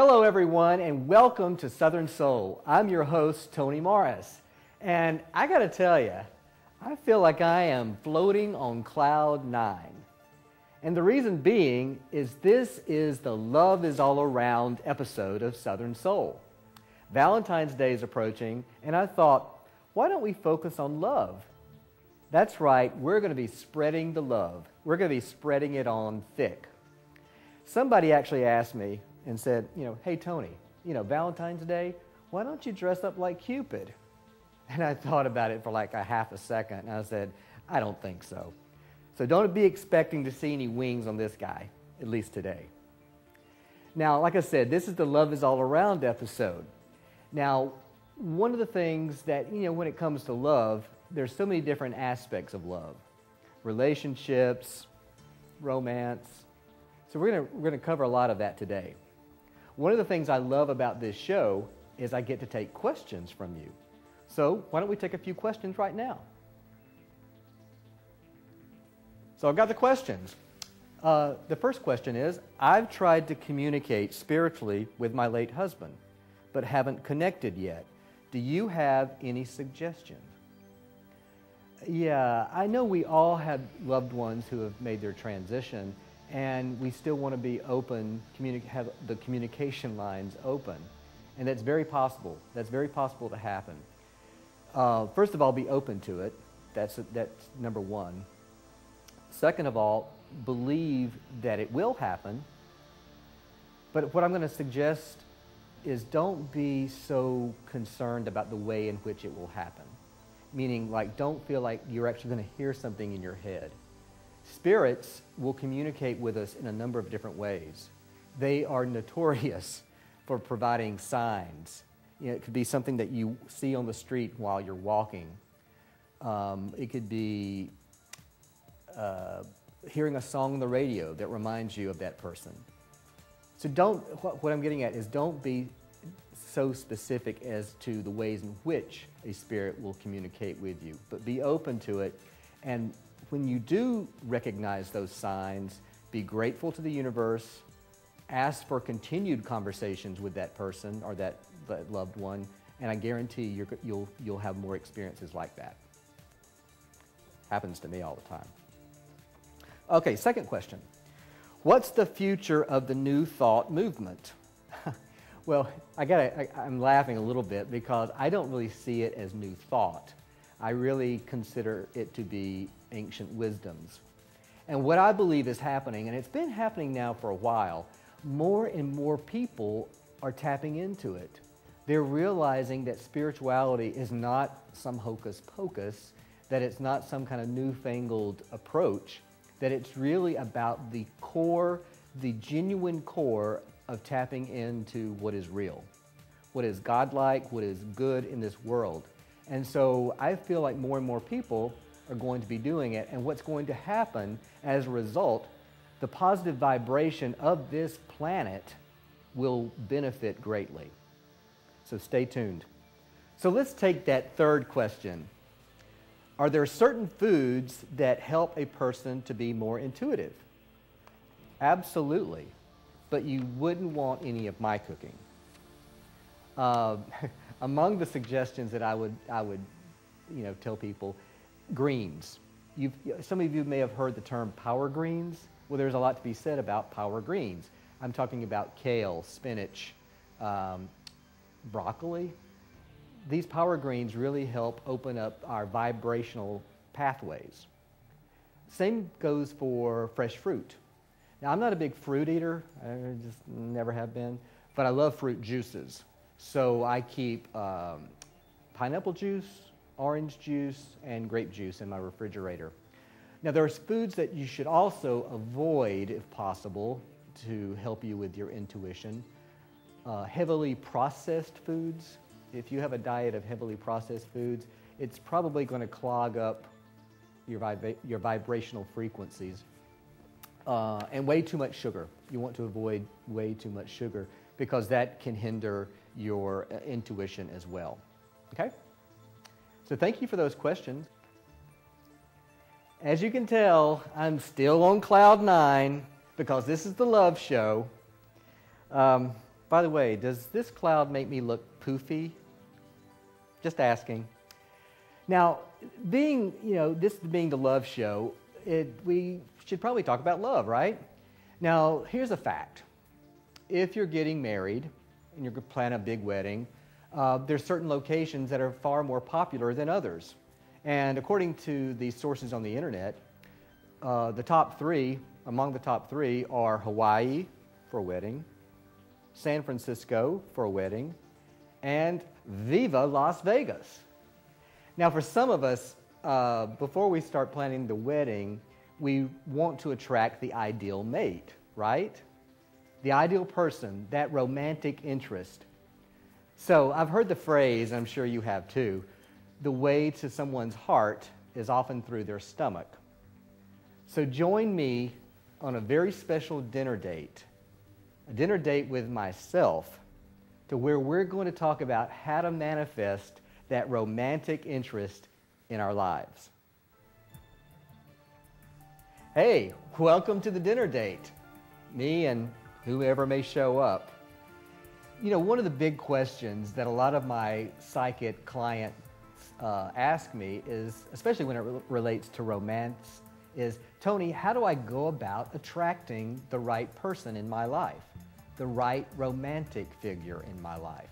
Hello, everyone, and welcome to Southern Soul. I'm your host, Tony Morris. And I got to tell you, I feel like I am floating on cloud nine. And the reason being is this is the Love is All Around episode of Southern Soul. Valentine's Day is approaching, and I thought, why don't we focus on love? That's right, we're going to be spreading the love. We're going to be spreading it on thick. Somebody actually asked me and said, you know, hey, Tony, you know, Valentine's Day, why don't you dress up like Cupid? And I thought about it for like a half a second, and I said, I don't think so. So don't be expecting to see any wings on this guy, at least today. Now, like I said, this is the Love is All Around episode. Now, one of the things that, you know, when it comes to love, there's so many different aspects of love relationships, romance. So we're going to we're going to cover a lot of that today. One of the things I love about this show is I get to take questions from you. So why don't we take a few questions right now? So I've got the questions. Uh, the first question is I've tried to communicate spiritually with my late husband, but haven't connected yet. Do you have any suggestions? Yeah, I know we all have loved ones who have made their transition, and we still want to be open, have the communication lines open. And that's very possible. That's very possible to happen. Uh, first of all, be open to it. That's, that's number one. Second of all, believe that it will happen. But what I'm going to suggest is don't be so concerned about the way in which it will happen. Meaning, like, don't feel like you're actually going to hear something in your head. Spirits will communicate with us in a number of different ways. They are notorious for providing signs. You know, it could be something that you see on the street while you're walking. Um, it could be uh, hearing a song on the radio that reminds you of that person. So don't, what, what I'm getting at is don't be so specific as to the ways in which a spirit will communicate with you, but be open to it and when you do recognize those signs, be grateful to the universe, ask for continued conversations with that person or that, that loved one, and I guarantee you you'll, you'll have more experiences like that. Happens to me all the time. Okay, second question. What's the future of the New Thought movement? well, I gotta, I, I'm laughing a little bit because I don't really see it as New Thought. I really consider it to be ancient wisdoms. And what I believe is happening, and it's been happening now for a while, more and more people are tapping into it. They're realizing that spirituality is not some hocus pocus, that it's not some kind of newfangled approach, that it's really about the core, the genuine core of tapping into what is real, what is godlike, what is good in this world. And so I feel like more and more people are going to be doing it. And what's going to happen as a result, the positive vibration of this planet will benefit greatly. So stay tuned. So let's take that third question. Are there certain foods that help a person to be more intuitive? Absolutely. But you wouldn't want any of my cooking. Uh, among the suggestions that I would, I would you know, tell people greens. You've, some of you may have heard the term power greens. Well, there's a lot to be said about power greens. I'm talking about kale, spinach, um, broccoli. These power greens really help open up our vibrational pathways. Same goes for fresh fruit. Now, I'm not a big fruit eater, I just never have been, but I love fruit juices. So I keep um, pineapple juice, orange juice, and grape juice in my refrigerator. Now, there's foods that you should also avoid, if possible, to help you with your intuition. Uh, heavily processed foods. If you have a diet of heavily processed foods, it's probably going to clog up your, vib your vibrational frequencies. Uh, and way too much sugar. You want to avoid way too much sugar because that can hinder your uh, intuition as well. Okay? So thank you for those questions. As you can tell, I'm still on cloud nine because this is the love show. Um, By the way, does this cloud make me look poofy? Just asking. Now, being, you know, this being the love show, it, we should probably talk about love, right? Now, here's a fact. If you're getting married and you're planning a big wedding, uh, there's certain locations that are far more popular than others. And according to the sources on the internet, uh, the top three, among the top three, are Hawaii for a wedding, San Francisco for a wedding, and Viva Las Vegas. Now, for some of us, uh, before we start planning the wedding, we want to attract the ideal mate, right? The ideal person, that romantic interest. So I've heard the phrase, I'm sure you have too, the way to someone's heart is often through their stomach. So join me on a very special dinner date, a dinner date with myself, to where we're going to talk about how to manifest that romantic interest in our lives. Hey, welcome to the dinner date. Me and whoever may show up. You know, one of the big questions that a lot of my psychic clients uh, ask me is, especially when it re relates to romance, is Tony, how do I go about attracting the right person in my life, the right romantic figure in my life?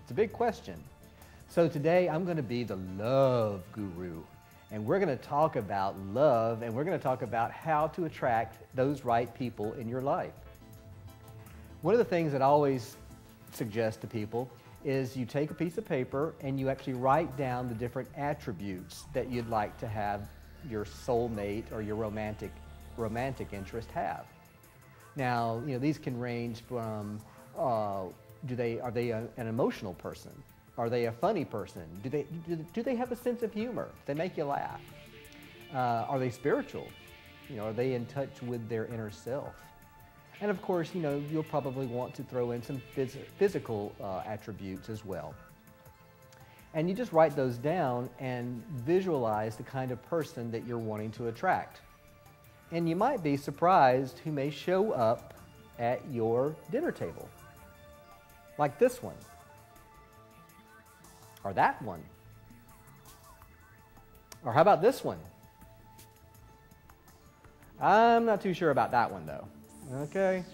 It's a big question. So today I'm going to be the love guru. And we're going to talk about love and we're going to talk about how to attract those right people in your life. One of the things that I always suggest to people is you take a piece of paper and you actually write down the different attributes that you'd like to have your soulmate or your romantic romantic interest have. Now, you know, these can range from uh, do they are they a, an emotional person? Are they a funny person? Do they, do, do they have a sense of humor? They make you laugh. Uh, are they spiritual? You know, are they in touch with their inner self? And of course, you know, you'll probably want to throw in some phys physical uh, attributes as well. And you just write those down and visualize the kind of person that you're wanting to attract. And you might be surprised who may show up at your dinner table. Like this one or that one. Or how about this one? I'm not too sure about that one though. Okay?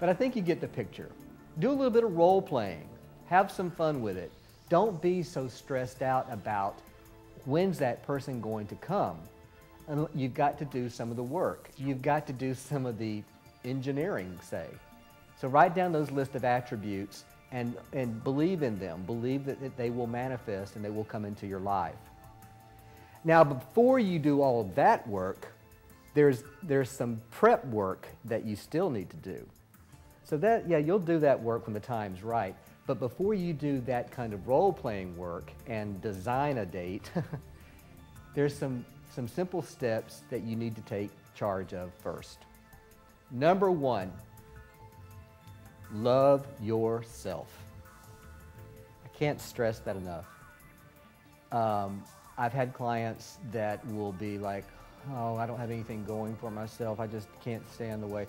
But I think you get the picture. Do a little bit of role playing. Have some fun with it. Don't be so stressed out about when's that person going to come. And you've got to do some of the work. You've got to do some of the engineering, say. So write down those list of attributes and, and believe in them. Believe that, that they will manifest and they will come into your life. Now, before you do all of that work, there's, there's some prep work that you still need to do. So that, yeah, you'll do that work when the time's right. But before you do that kind of role-playing work and design a date, there's some, some simple steps that you need to take charge of first. Number one, Love yourself. I can't stress that enough. Um, I've had clients that will be like, oh, I don't have anything going for myself. I just can't stand the way.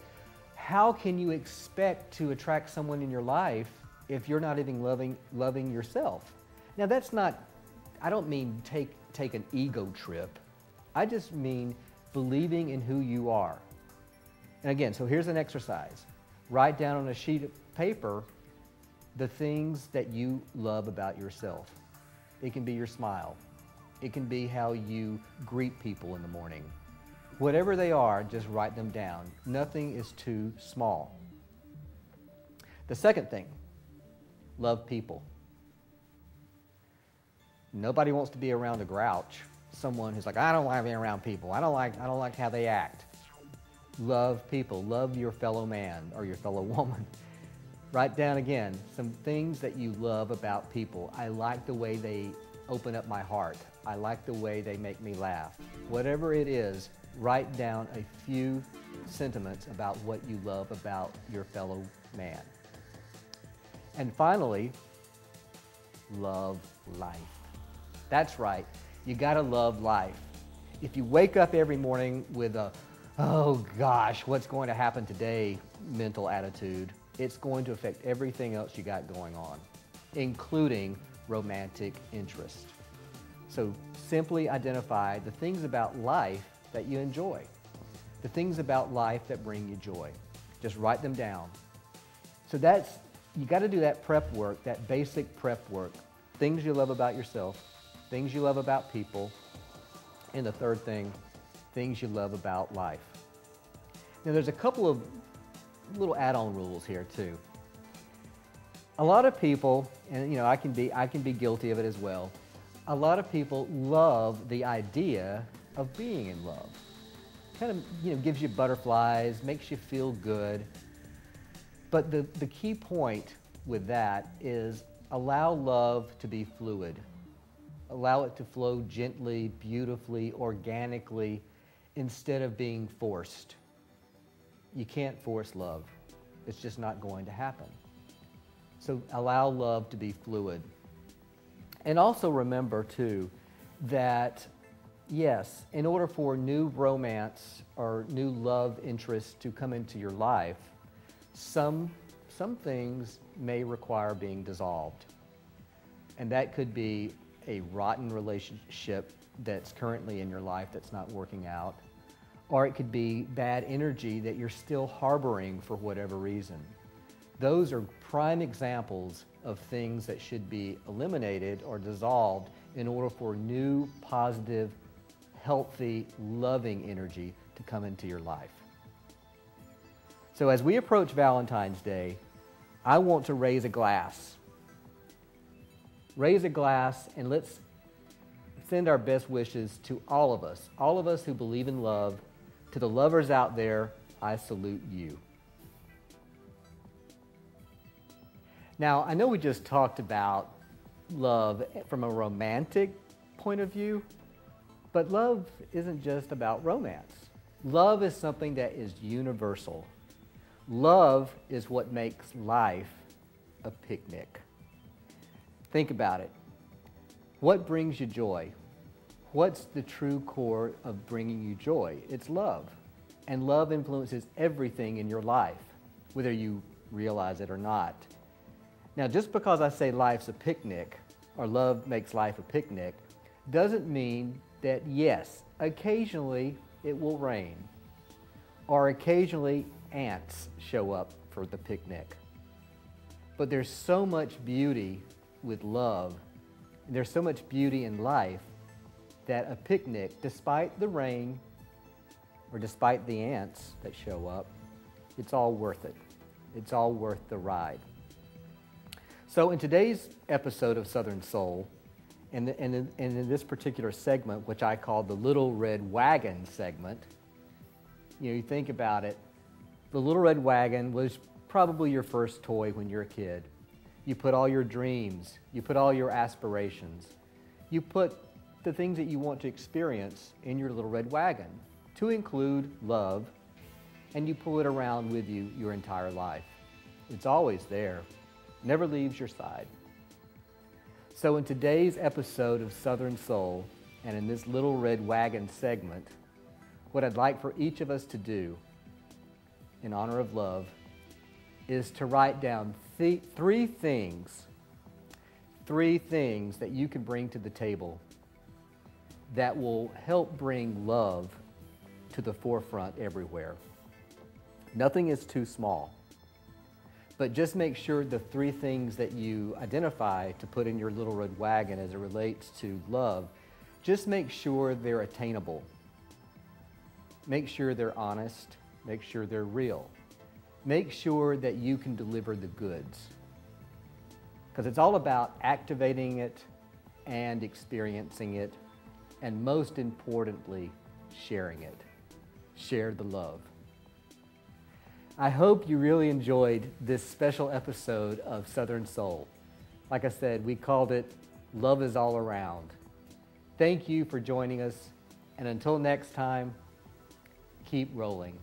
How can you expect to attract someone in your life if you're not even loving, loving yourself? Now, that's not, I don't mean take, take an ego trip. I just mean believing in who you are. And again, so here's an exercise. Write down on a sheet of paper the things that you love about yourself. It can be your smile. It can be how you greet people in the morning. Whatever they are, just write them down. Nothing is too small. The second thing, love people. Nobody wants to be around a grouch, someone who's like, I don't like being around people. I don't like, I don't like how they act. Love people. Love your fellow man or your fellow woman. Write down again some things that you love about people. I like the way they open up my heart. I like the way they make me laugh. Whatever it is, write down a few sentiments about what you love about your fellow man. And finally, love life. That's right, you gotta love life. If you wake up every morning with a, oh gosh, what's going to happen today mental attitude, it's going to affect everything else you got going on, including romantic interest. So simply identify the things about life that you enjoy, the things about life that bring you joy. Just write them down. So that's, you got to do that prep work, that basic prep work. Things you love about yourself, things you love about people, and the third thing, things you love about life. Now there's a couple of little add-on rules here too. A lot of people, and you know, I can be I can be guilty of it as well. A lot of people love the idea of being in love. Kind of, you know, gives you butterflies, makes you feel good. But the, the key point with that is allow love to be fluid. Allow it to flow gently, beautifully, organically, instead of being forced. You can't force love. It's just not going to happen. So allow love to be fluid. And also remember, too, that yes, in order for new romance or new love interest to come into your life, some, some things may require being dissolved. And that could be a rotten relationship that's currently in your life that's not working out or it could be bad energy that you're still harboring for whatever reason. Those are prime examples of things that should be eliminated or dissolved in order for new, positive, healthy, loving energy to come into your life. So as we approach Valentine's Day, I want to raise a glass. Raise a glass and let's send our best wishes to all of us, all of us who believe in love to the lovers out there, I salute you. Now, I know we just talked about love from a romantic point of view, but love isn't just about romance. Love is something that is universal. Love is what makes life a picnic. Think about it. What brings you joy? What's the true core of bringing you joy? It's love. And love influences everything in your life, whether you realize it or not. Now, just because I say life's a picnic, or love makes life a picnic, doesn't mean that, yes, occasionally it will rain, or occasionally ants show up for the picnic. But there's so much beauty with love, and there's so much beauty in life that a picnic, despite the rain or despite the ants that show up, it's all worth it. It's all worth the ride. So in today's episode of Southern Soul, and, in this particular segment, which I call the Little Red Wagon segment, you know, you think about it, the Little Red Wagon was probably your first toy when you're a kid. You put all your dreams, you put all your aspirations, you put the things that you want to experience in your little red wagon, to include love, and you pull it around with you your entire life. It's always there, never leaves your side. So in today's episode of Southern Soul, and in this little red wagon segment, what I'd like for each of us to do in honor of love is to write down th three things, three things that you can bring to the table that will help bring love to the forefront everywhere. Nothing is too small. But just make sure the three things that you identify to put in your little red wagon as it relates to love, just make sure they're attainable. Make sure they're honest. Make sure they're real. Make sure that you can deliver the goods. Because it's all about activating it and experiencing it and most importantly, sharing it. Share the love. I hope you really enjoyed this special episode of Southern Soul. Like I said, we called it Love is All Around. Thank you for joining us, and until next time, keep rolling.